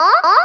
어?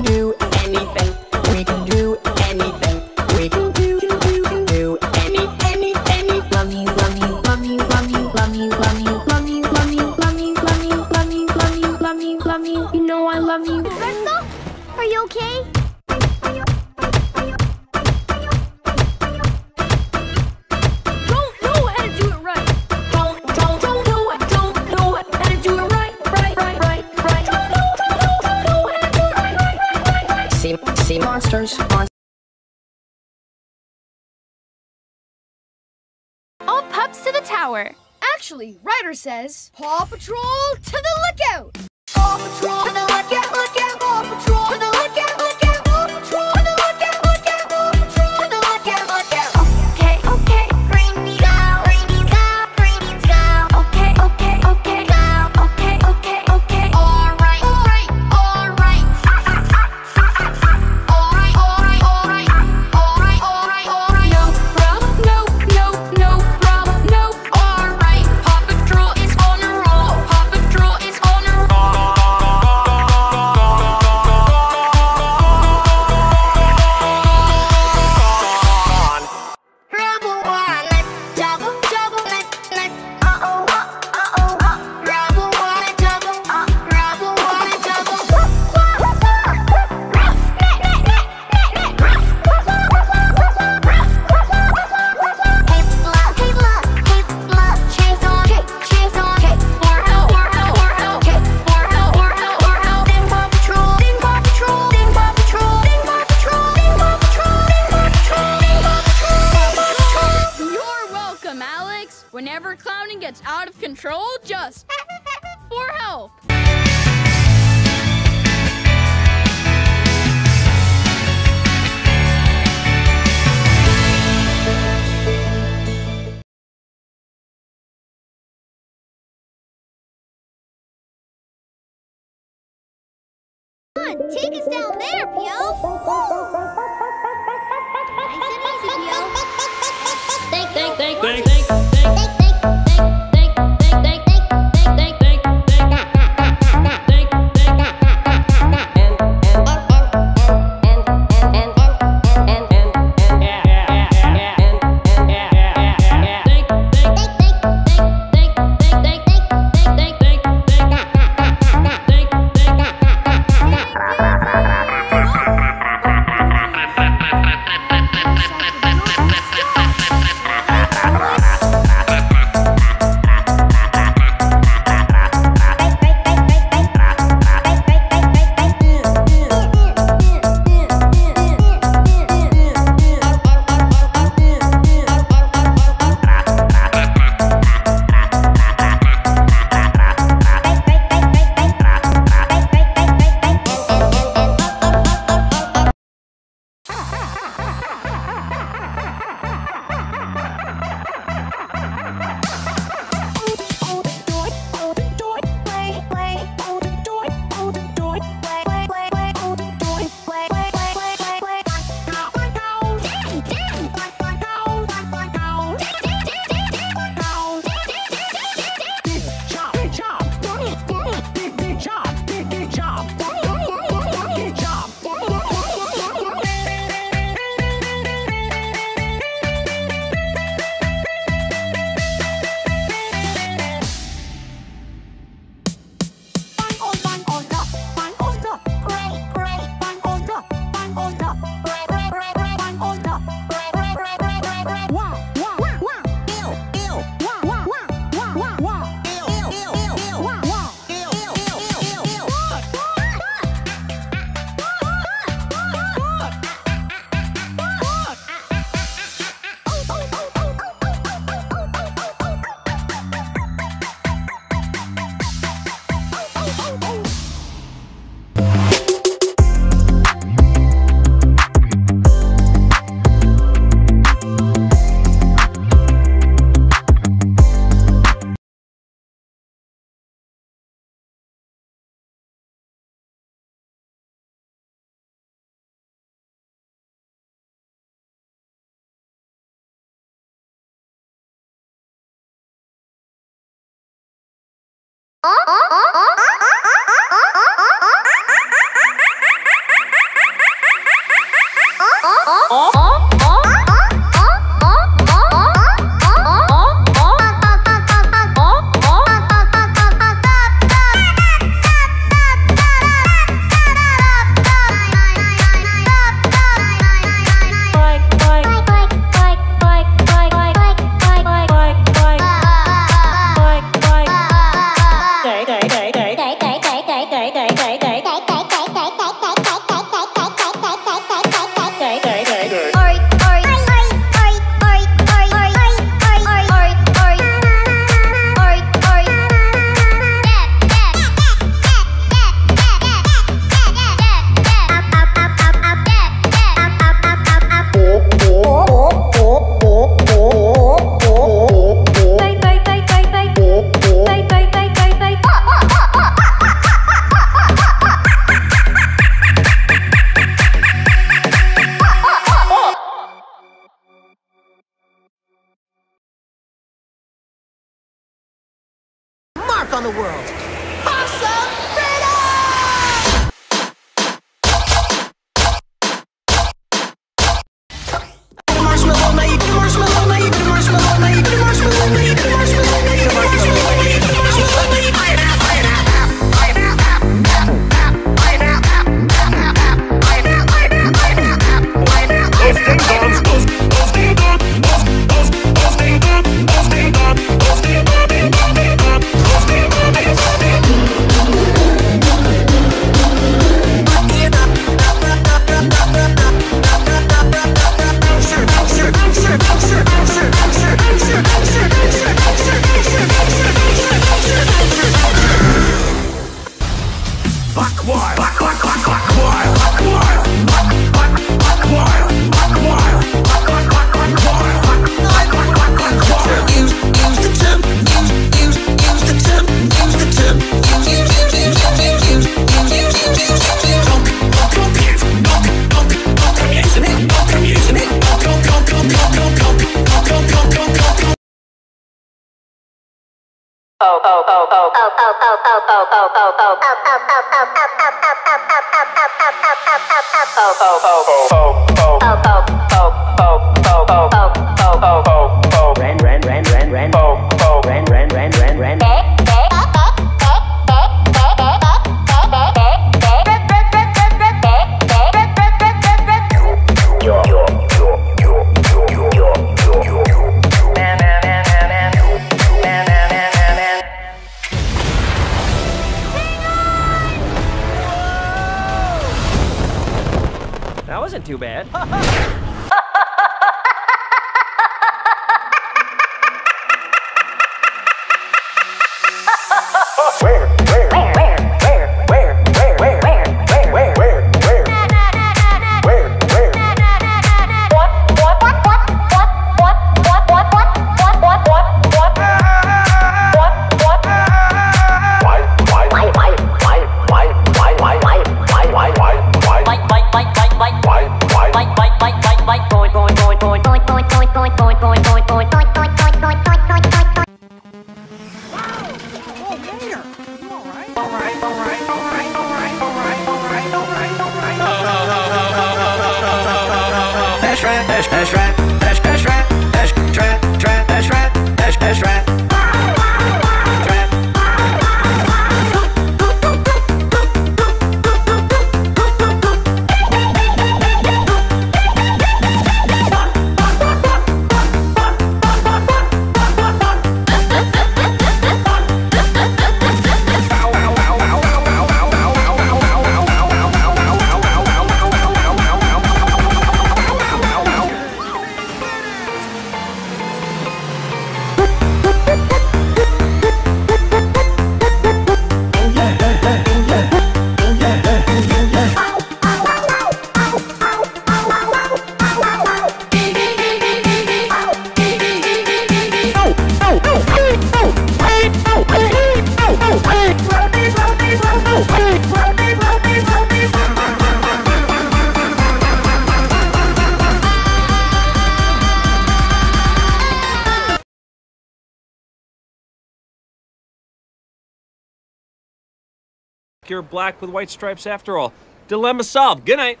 black with white stripes after all. Dilemma solved. Good night.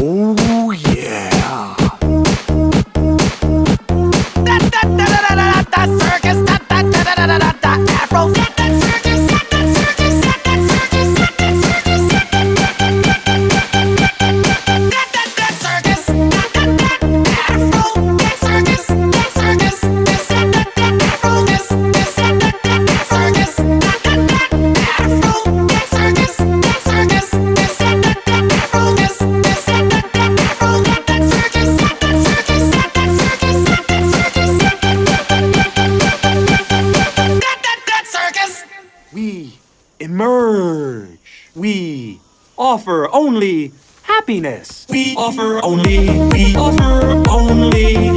Ooh. only happiness. We offer only, we offer only.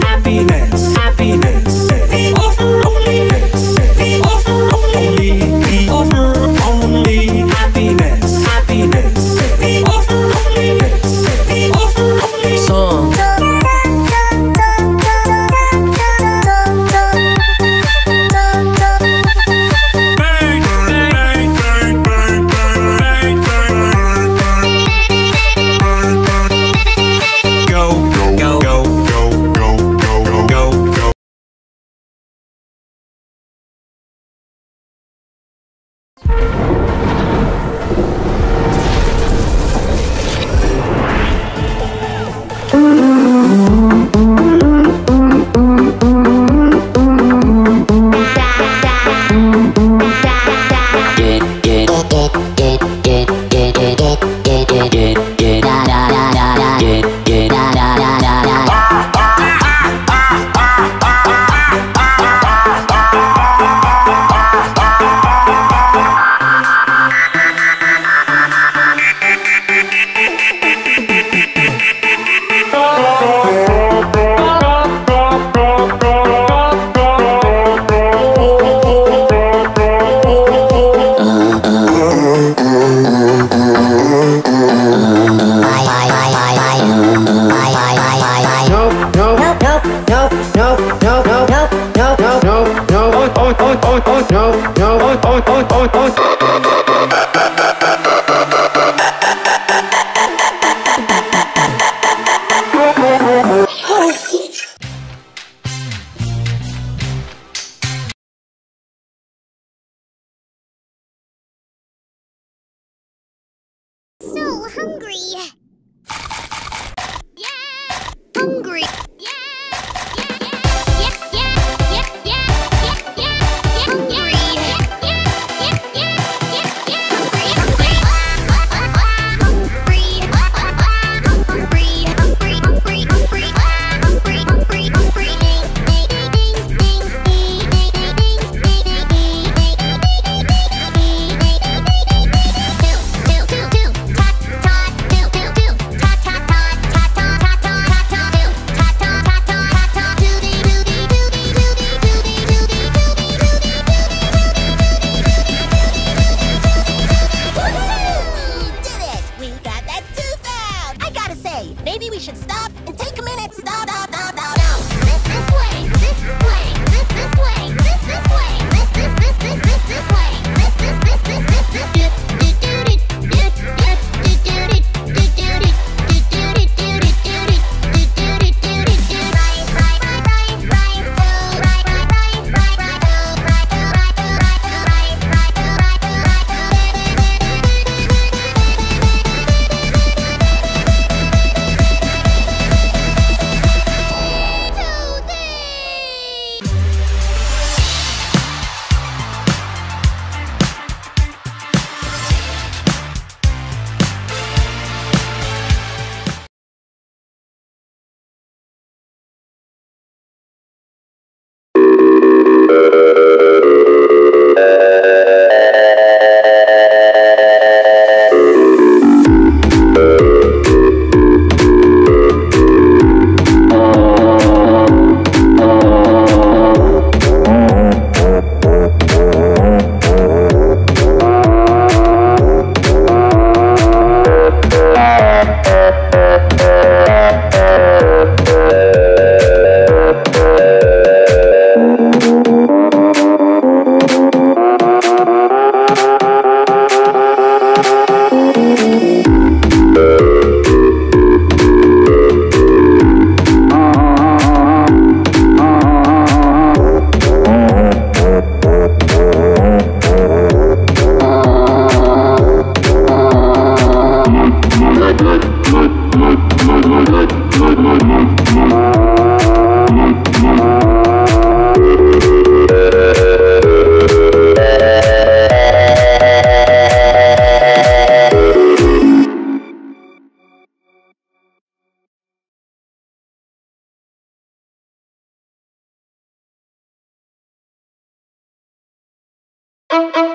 Thank you.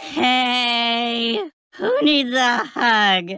Hey, who needs a hug?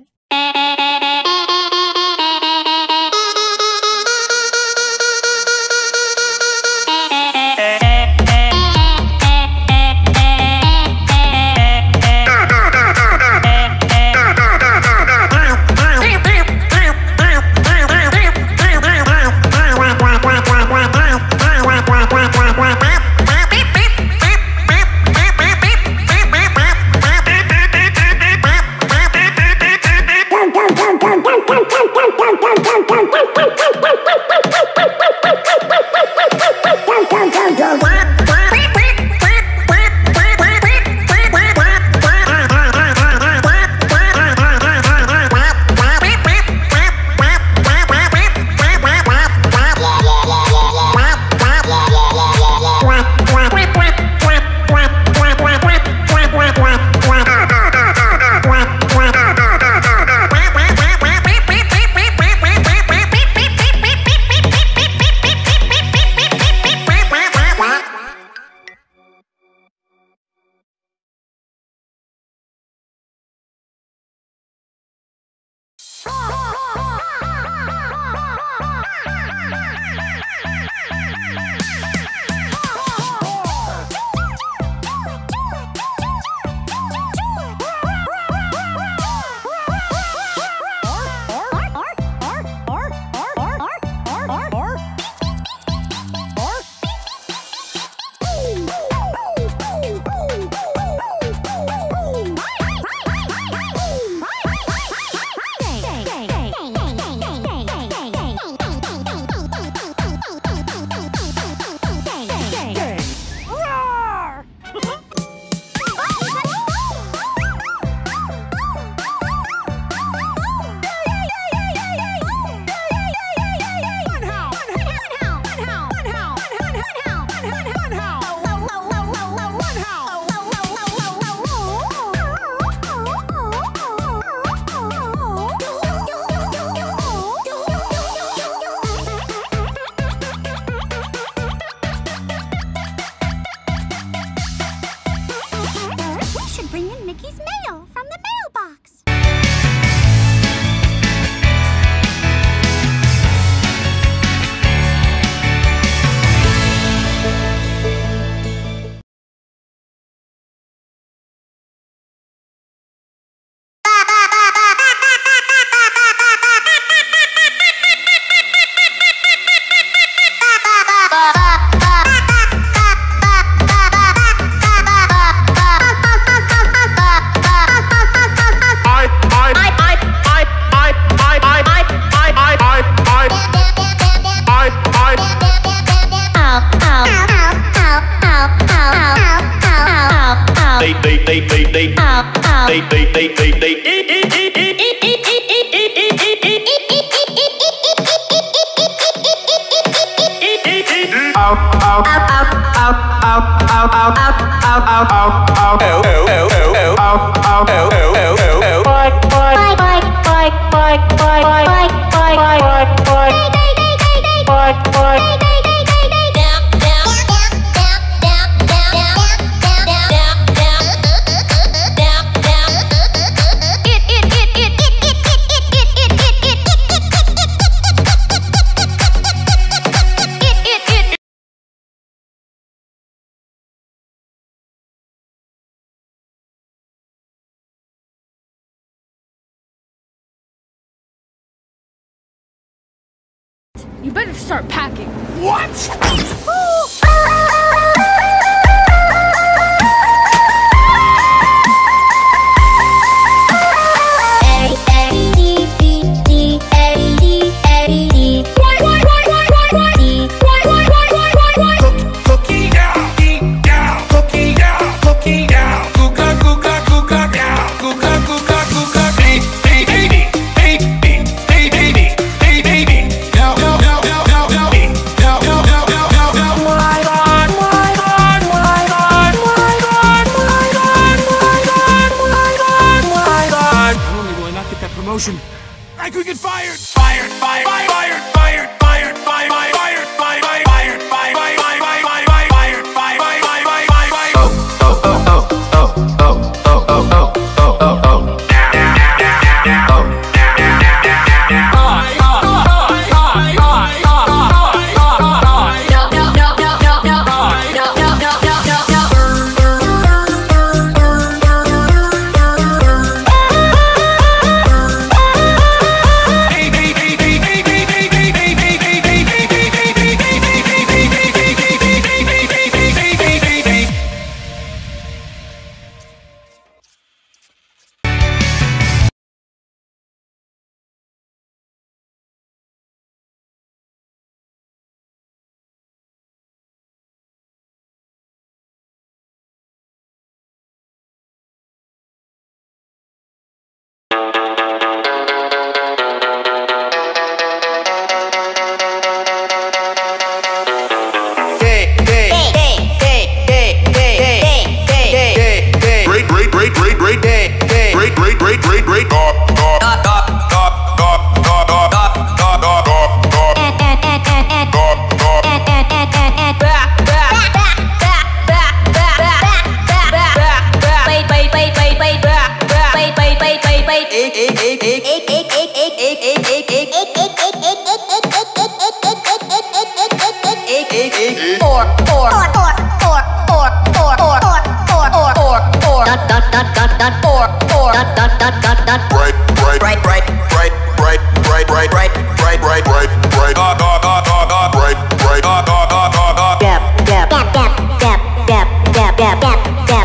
You better start packing. What? Oh!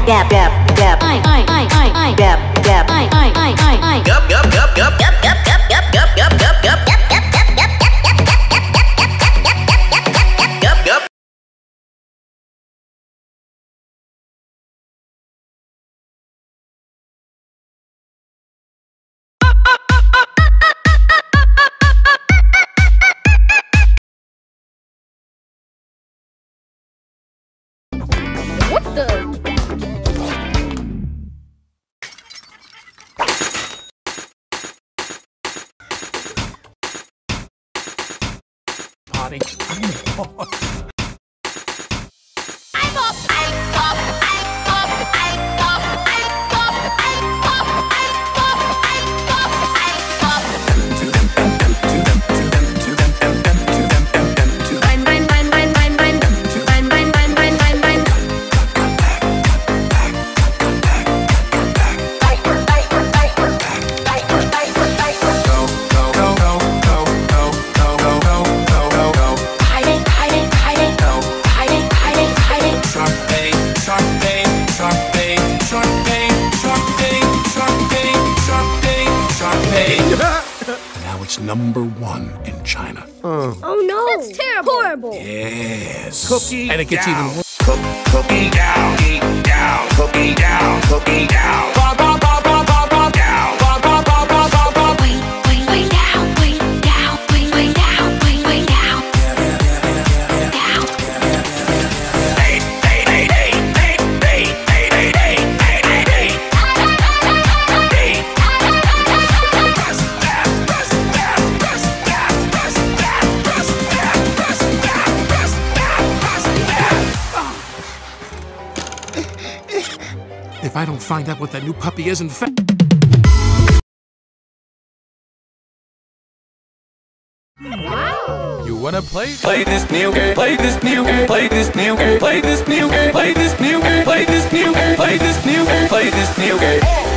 gap. number one in China. Oh, oh no. That's terrible. Horrible. Yes. Cookie And it gets down. even worse. Cookie down, eat down, cookie down, cookie down. find out what that new puppy is and Wow. You wanna play? Play this new game. Play this new game. Play this new game. Play this new game. Play this new game. Play this new game. Play this new game. Play this new game.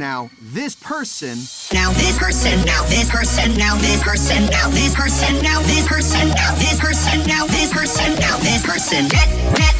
Now this person. Now this person, now this person, now this person, now this person, now this person, now this person, now this person, now this person. Get get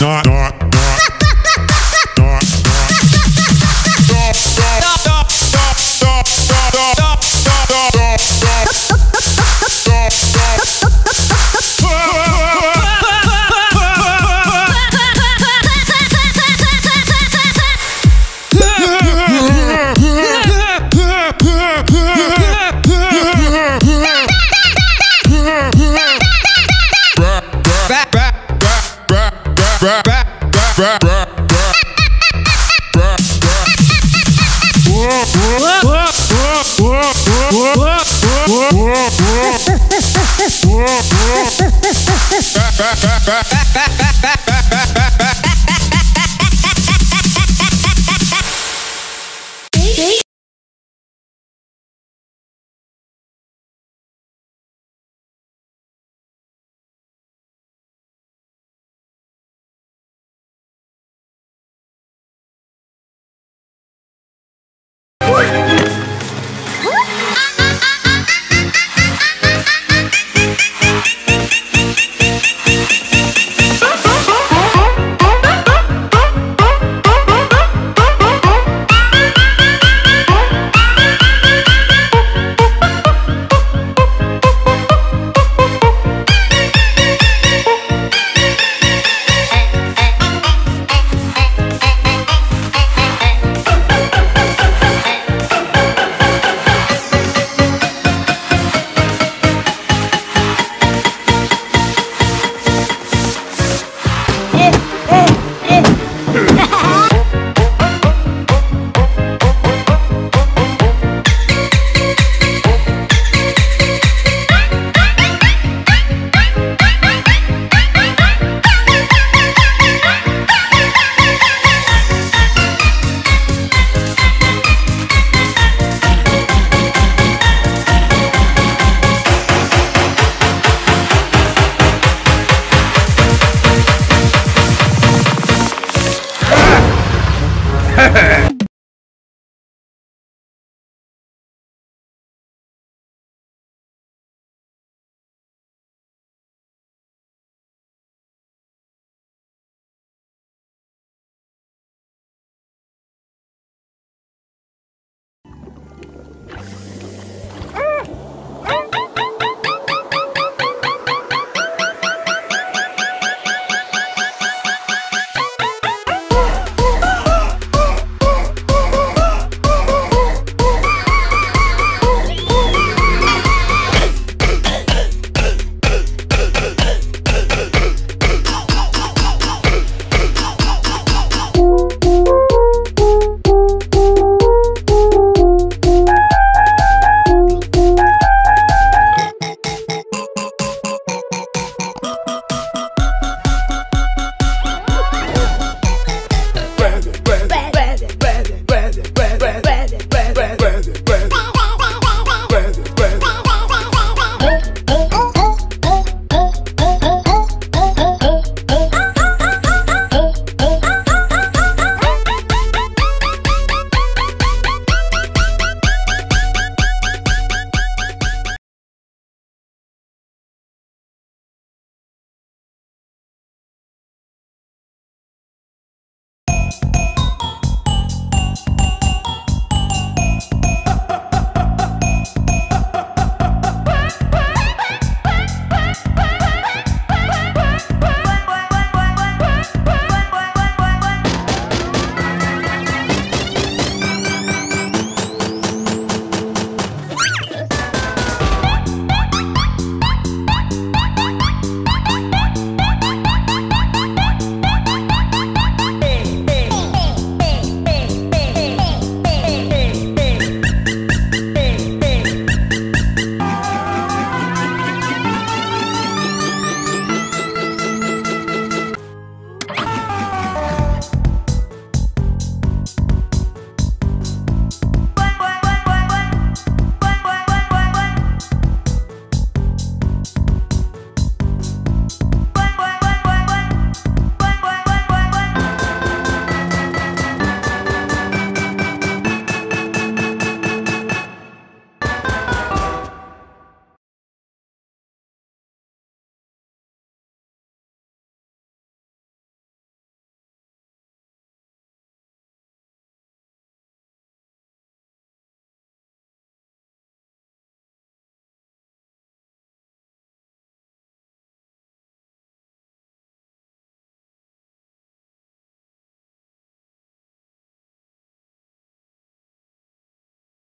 Not.